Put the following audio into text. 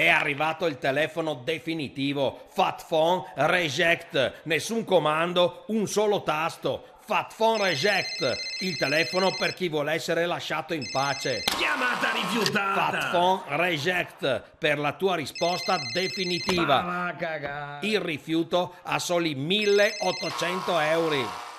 È arrivato il telefono definitivo. Fat Phone Reject. Nessun comando, un solo tasto. Fat Phone Reject. Il telefono per chi vuole essere lasciato in pace. Chiamata rifiutata! Fat Phone Reject. Per la tua risposta definitiva. Il rifiuto a soli 1800 euro.